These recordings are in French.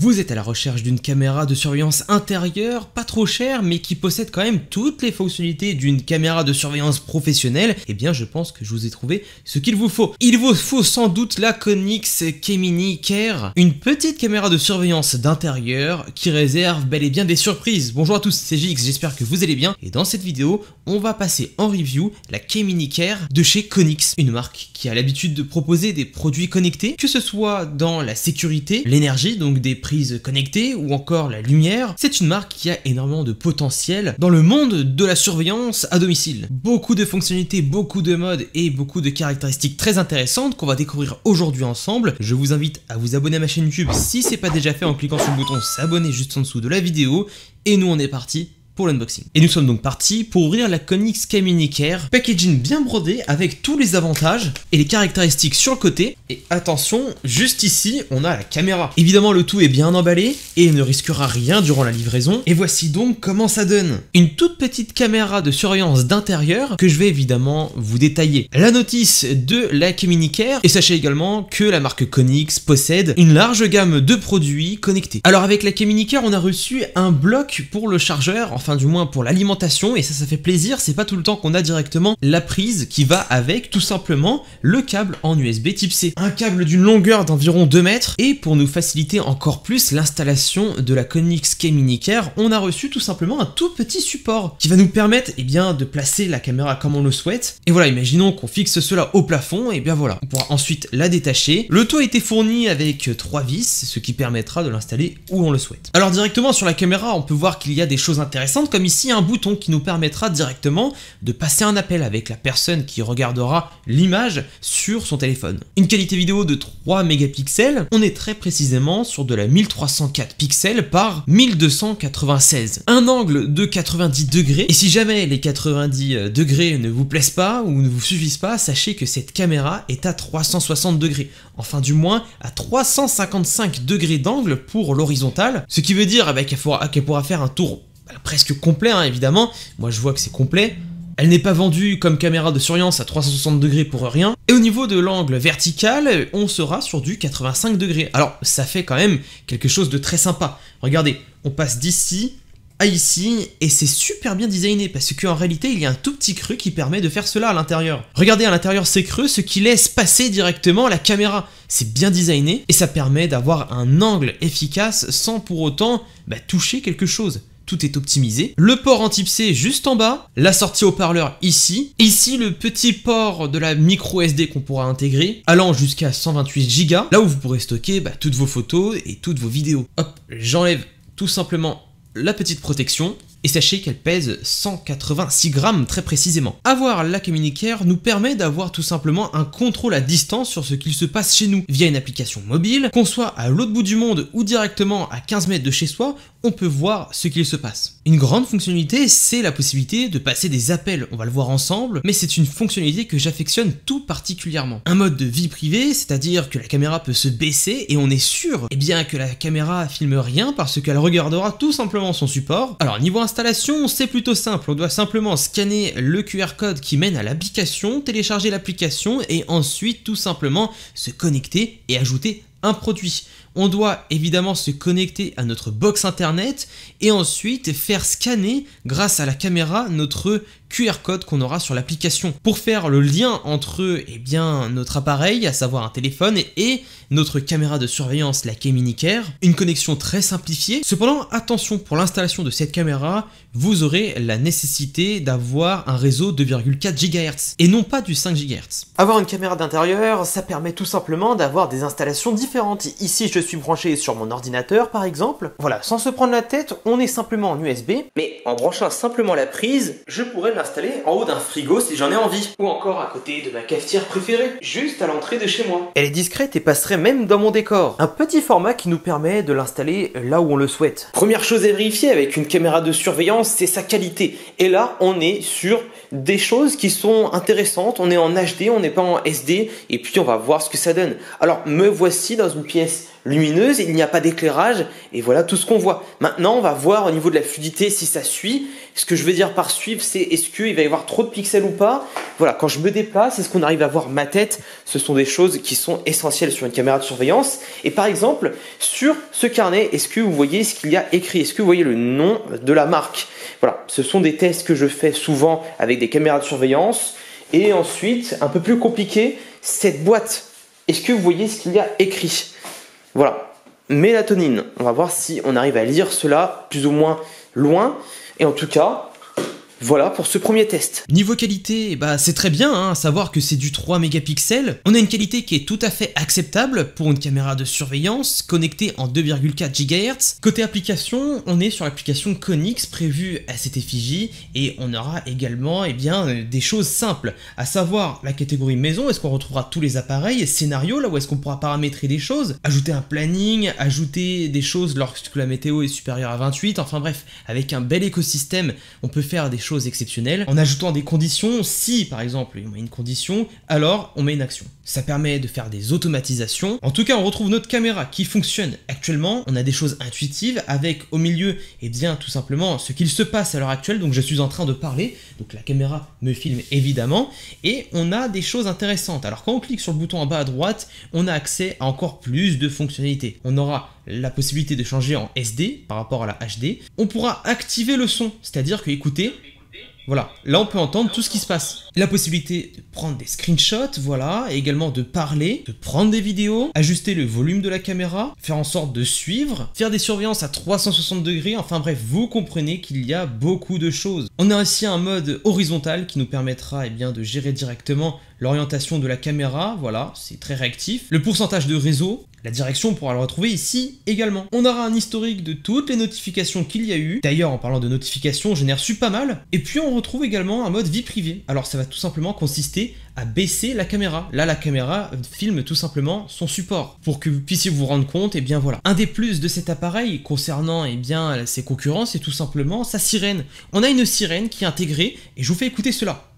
Vous êtes à la recherche d'une caméra de surveillance intérieure, pas trop chère, mais qui possède quand même toutes les fonctionnalités d'une caméra de surveillance professionnelle Eh bien, je pense que je vous ai trouvé ce qu'il vous faut. Il vous faut sans doute la Conix Kemini Care, une petite caméra de surveillance d'intérieur qui réserve bel et bien des surprises. Bonjour à tous, c'est JX, j'espère que vous allez bien. Et dans cette vidéo, on va passer en review la Kemini Care de chez Conix, une marque qui a l'habitude de proposer des produits connectés, que ce soit dans la sécurité, l'énergie, donc des prises connectées ou encore la lumière. C'est une marque qui a énormément de potentiel dans le monde de la surveillance à domicile. Beaucoup de fonctionnalités, beaucoup de modes et beaucoup de caractéristiques très intéressantes qu'on va découvrir aujourd'hui ensemble. Je vous invite à vous abonner à ma chaîne YouTube si c'est pas déjà fait en cliquant sur le bouton s'abonner juste en dessous de la vidéo. Et nous on est parti l'unboxing. Et nous sommes donc partis pour ouvrir la Conix Care, packaging bien brodé avec tous les avantages et les caractéristiques sur le côté. Et attention, juste ici, on a la caméra. Évidemment, le tout est bien emballé et ne risquera rien durant la livraison. Et voici donc comment ça donne. Une toute petite caméra de surveillance d'intérieur que je vais évidemment vous détailler. La notice de la Care et sachez également que la marque Conix possède une large gamme de produits connectés. Alors avec la Care, on a reçu un bloc pour le chargeur, enfin du moins pour l'alimentation, et ça ça fait plaisir, c'est pas tout le temps qu'on a directement la prise qui va avec tout simplement le câble en USB type C. Un câble d'une longueur d'environ 2 mètres, et pour nous faciliter encore plus l'installation de la Conix K Care, on a reçu tout simplement un tout petit support qui va nous permettre eh bien, de placer la caméra comme on le souhaite. Et voilà, imaginons qu'on fixe cela au plafond, et bien voilà, on pourra ensuite la détacher. Le toit a été fourni avec 3 vis, ce qui permettra de l'installer où on le souhaite. Alors directement sur la caméra, on peut voir qu'il y a des choses intéressantes comme ici un bouton qui nous permettra directement de passer un appel avec la personne qui regardera l'image sur son téléphone. Une qualité vidéo de 3 mégapixels, on est très précisément sur de la 1304 pixels par 1296. Un angle de 90 degrés, et si jamais les 90 degrés ne vous plaisent pas ou ne vous suffisent pas, sachez que cette caméra est à 360 degrés, enfin du moins à 355 degrés d'angle pour l'horizontale, ce qui veut dire eh ben, qu'elle pourra faire un tour presque complet hein, évidemment, moi je vois que c'est complet, elle n'est pas vendue comme caméra de surveillance à 360 degrés pour rien. Et au niveau de l'angle vertical, on sera sur du 85 degrés. Alors ça fait quand même quelque chose de très sympa. Regardez, on passe d'ici à ici et c'est super bien designé parce qu'en réalité il y a un tout petit creux qui permet de faire cela à l'intérieur. Regardez à l'intérieur ces creux, ce qui laisse passer directement la caméra. C'est bien designé et ça permet d'avoir un angle efficace sans pour autant bah, toucher quelque chose tout est optimisé. Le port en type C juste en bas, la sortie haut-parleur ici, ici le petit port de la micro SD qu'on pourra intégrer, allant jusqu'à 128 Go, là où vous pourrez stocker bah, toutes vos photos et toutes vos vidéos. Hop, j'enlève tout simplement la petite protection, et sachez qu'elle pèse 186 grammes très précisément. Avoir la Communicaire nous permet d'avoir tout simplement un contrôle à distance sur ce qu'il se passe chez nous via une application mobile, qu'on soit à l'autre bout du monde ou directement à 15 mètres de chez soi, on peut voir ce qu'il se passe. Une grande fonctionnalité, c'est la possibilité de passer des appels, on va le voir ensemble, mais c'est une fonctionnalité que j'affectionne tout particulièrement. Un mode de vie privée, c'est-à-dire que la caméra peut se baisser et on est sûr eh bien, que la caméra filme rien parce qu'elle regardera tout simplement son support. Alors niveau installation, c'est plutôt simple, on doit simplement scanner le QR code qui mène à l'application, télécharger l'application et ensuite tout simplement se connecter et ajouter un produit. On doit évidemment se connecter à notre box internet et ensuite faire scanner grâce à la caméra notre QR code qu'on aura sur l'application pour faire le lien entre eh bien, notre appareil, à savoir un téléphone, et notre caméra de surveillance, la Care. Une connexion très simplifiée. Cependant, attention, pour l'installation de cette caméra, vous aurez la nécessité d'avoir un réseau de 2,4 GHz et non pas du 5 GHz. Avoir une caméra d'intérieur, ça permet tout simplement d'avoir des installations différentes. Ici, je suis branché sur mon ordinateur, par exemple. Voilà, sans se prendre la tête, on est simplement en USB, mais en branchant simplement la prise, je pourrais installer en haut d'un frigo si j'en ai envie. Ou encore à côté de ma cafetière préférée, juste à l'entrée de chez moi. Elle est discrète et passerait même dans mon décor. Un petit format qui nous permet de l'installer là où on le souhaite. Première chose à vérifier avec une caméra de surveillance, c'est sa qualité. Et là, on est sur des choses qui sont intéressantes. On est en HD, on n'est pas en SD, et puis on va voir ce que ça donne. Alors, me voici dans une pièce lumineuse, il n'y a pas d'éclairage, et voilà tout ce qu'on voit. Maintenant, on va voir au niveau de la fluidité si ça suit. Ce que je veux dire par suivre, c'est est-ce qu'il va y avoir trop de pixels ou pas? Voilà, quand je me déplace, est-ce qu'on arrive à voir ma tête? Ce sont des choses qui sont essentielles sur une caméra de surveillance. Et par exemple, sur ce carnet, est-ce que vous voyez ce qu'il y a écrit? Est-ce que vous voyez le nom de la marque? Voilà, ce sont des tests que je fais souvent avec des caméras de surveillance. Et ensuite, un peu plus compliqué, cette boîte. Est-ce que vous voyez ce qu'il y a écrit? Voilà. Mélatonine. On va voir si on arrive à lire cela plus ou moins loin. Et en tout cas, voilà pour ce premier test. Niveau qualité, bah c'est très bien, hein, à savoir que c'est du 3 mégapixels. On a une qualité qui est tout à fait acceptable pour une caméra de surveillance connectée en 2,4 GHz. Côté application, on est sur l'application Conix prévue à cette effigie et on aura également eh bien, euh, des choses simples, à savoir la catégorie maison, est-ce qu'on retrouvera tous les appareils, scénario, là où est-ce qu'on pourra paramétrer des choses, ajouter un planning, ajouter des choses lorsque la météo est supérieure à 28, enfin bref, avec un bel écosystème, on peut faire des choses exceptionnelles en ajoutant des conditions. Si par exemple il met une condition, alors on met une action. Ça permet de faire des automatisations. En tout cas, on retrouve notre caméra qui fonctionne actuellement. On a des choses intuitives avec au milieu, et eh bien tout simplement ce qu'il se passe à l'heure actuelle. Donc je suis en train de parler, donc la caméra me filme évidemment, et on a des choses intéressantes. Alors quand on clique sur le bouton en bas à droite, on a accès à encore plus de fonctionnalités. On aura la possibilité de changer en SD par rapport à la HD. On pourra activer le son, c'est-à-dire que écoutez, voilà, là on peut entendre tout ce qui se passe. La possibilité de prendre des screenshots, voilà, et également de parler, de prendre des vidéos, ajuster le volume de la caméra, faire en sorte de suivre, faire des surveillances à 360 degrés, enfin bref, vous comprenez qu'il y a beaucoup de choses. On a aussi un mode horizontal qui nous permettra eh de gérer directement l'orientation de la caméra, voilà, c'est très réactif. Le pourcentage de réseau, la direction, on pourra le retrouver ici également. On aura un historique de toutes les notifications qu'il y a eu. D'ailleurs, en parlant de notifications, j'en ai reçu pas mal. Et puis, on retrouve également un mode vie privée. Alors, ça va tout simplement consister à baisser la caméra. Là, la caméra filme tout simplement son support. Pour que vous puissiez vous rendre compte, et eh bien voilà. Un des plus de cet appareil concernant et eh bien, ses concurrents, c'est tout simplement sa sirène. On a une sirène qui est intégrée, et je vous fais écouter cela.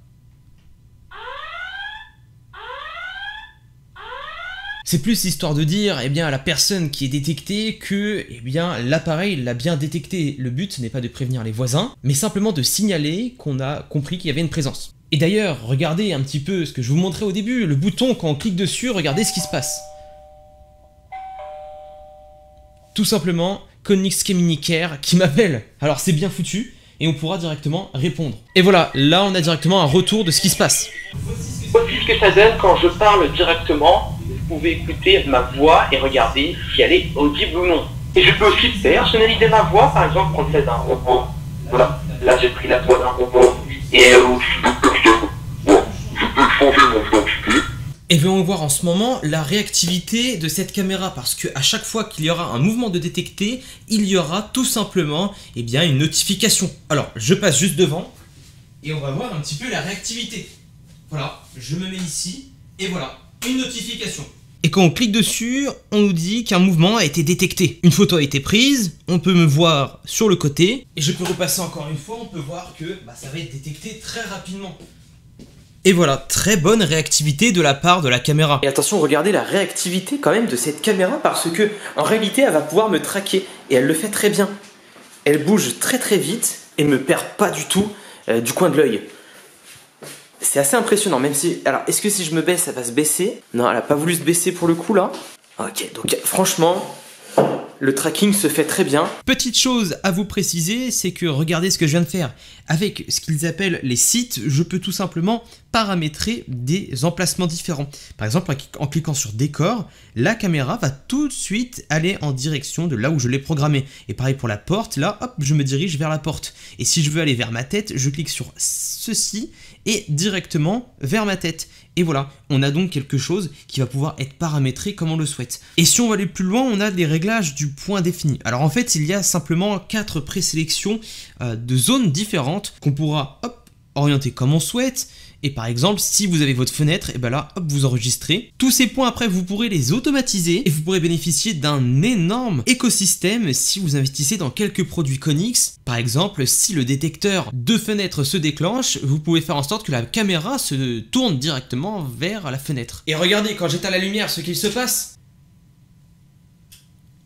C'est plus histoire de dire eh bien, à la personne qui est détectée que eh bien, l'appareil l'a bien détecté. Le but n'est pas de prévenir les voisins, mais simplement de signaler qu'on a compris qu'il y avait une présence. Et d'ailleurs, regardez un petit peu ce que je vous montrais au début, le bouton quand on clique dessus, regardez ce qui se passe. Tout simplement, Conix Communicaire qui m'appelle. Alors c'est bien foutu, et on pourra directement répondre. Et voilà, là on a directement un retour de ce qui se passe. Voici ce que ça donne quand je parle directement pouvez écouter ma voix et regarder si elle est audible ou non. Et je peux aussi personnaliser ma voix, par exemple, prendre celle d'un robot. Voilà, là j'ai pris la voix d'un robot. Et bon, je peux changer mon identité. Et venons voir en ce moment la réactivité de cette caméra parce que à chaque fois qu'il y aura un mouvement de détecté, il y aura tout simplement eh bien, une notification. Alors, je passe juste devant et on va voir un petit peu la réactivité. Voilà, je me mets ici et voilà, une notification. Et quand on clique dessus, on nous dit qu'un mouvement a été détecté. Une photo a été prise, on peut me voir sur le côté, et je peux repasser encore une fois, on peut voir que bah, ça va être détecté très rapidement. Et voilà, très bonne réactivité de la part de la caméra. Et attention, regardez la réactivité quand même de cette caméra parce que en réalité, elle va pouvoir me traquer et elle le fait très bien. Elle bouge très très vite et me perd pas du tout euh, du coin de l'œil c'est assez impressionnant, même si... Alors, est-ce que si je me baisse, ça va se baisser? Non, elle a pas voulu se baisser pour le coup, là. Ok, donc franchement, le tracking se fait très bien. Petite chose à vous préciser, c'est que regardez ce que je viens de faire. Avec ce qu'ils appellent les sites, je peux tout simplement paramétrer des emplacements différents. Par exemple, en cliquant sur décor, la caméra va tout de suite aller en direction de là où je l'ai programmé. Et pareil pour la porte, là, hop, je me dirige vers la porte. Et si je veux aller vers ma tête, je clique sur ceci et directement vers ma tête. Et voilà, on a donc quelque chose qui va pouvoir être paramétré comme on le souhaite. Et si on va aller plus loin, on a des réglages du point défini. Alors en fait, il y a simplement quatre présélections euh, de zones différentes qu'on pourra orienter comme on souhaite, et par exemple, si vous avez votre fenêtre, et ben là, hop, vous enregistrez. Tous ces points après, vous pourrez les automatiser et vous pourrez bénéficier d'un énorme écosystème si vous investissez dans quelques produits Conix. Par exemple, si le détecteur de fenêtre se déclenche, vous pouvez faire en sorte que la caméra se tourne directement vers la fenêtre. Et regardez, quand j'éteins la lumière, ce qu'il se passe.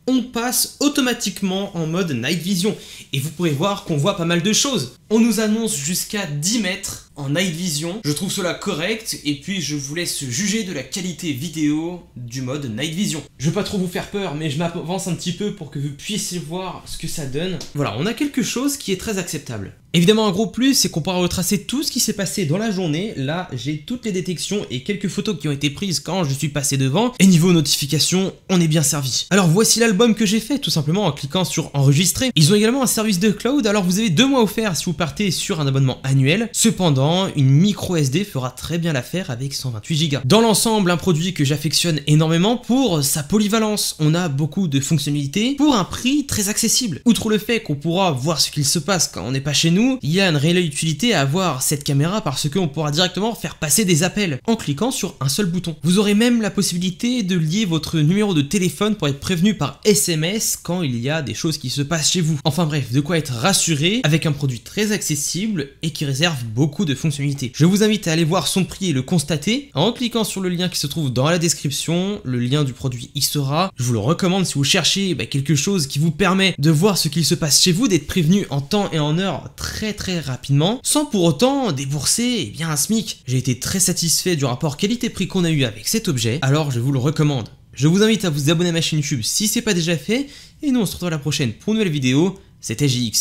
on passe automatiquement en mode night vision. Et vous pourrez voir qu'on voit pas mal de choses. On nous annonce jusqu'à 10 mètres en night vision. Je trouve cela correct et puis je vous laisse juger de la qualité vidéo du mode night vision. Je veux pas trop vous faire peur mais je m'avance un petit peu pour que vous puissiez voir ce que ça donne. Voilà, on a quelque chose qui est très acceptable. Évidemment, un gros plus, c'est qu'on pourra retracer tout ce qui s'est passé dans la journée. Là, j'ai toutes les détections et quelques photos qui ont été prises quand je suis passé devant. Et niveau notification, on est bien servi. Alors voici l'album que j'ai fait, tout simplement en cliquant sur enregistrer. Ils ont également un service de cloud, alors vous avez deux mois offerts si vous partez sur un abonnement annuel. Cependant, une micro SD fera très bien l'affaire avec 128 Go. Dans l'ensemble, un produit que j'affectionne énormément pour sa polyvalence. On a beaucoup de fonctionnalités pour un prix très accessible. Outre le fait qu'on pourra voir ce qu'il se passe quand on n'est pas chez nous, il y a une réelle utilité à avoir cette caméra parce qu'on pourra directement faire passer des appels en cliquant sur un seul bouton. Vous aurez même la possibilité de lier votre numéro de téléphone pour être prévenu par SMS quand il y a des choses qui se passent chez vous. Enfin bref, de quoi être rassuré avec un produit très accessible et qui réserve beaucoup de fonctionnalités. Je vous invite à aller voir son prix et le constater en cliquant sur le lien qui se trouve dans la description. Le lien du produit y sera. Je vous le recommande si vous cherchez bah, quelque chose qui vous permet de voir ce qu'il se passe chez vous, d'être prévenu en temps et en heure très très rapidement, sans pour autant débourser eh bien un SMIC. J'ai été très satisfait du rapport qualité-prix qu'on a eu avec cet objet, alors je vous le recommande. Je vous invite à vous abonner à ma chaîne YouTube si c'est pas déjà fait, et nous on se retrouve la prochaine pour une nouvelle vidéo, c'était JX.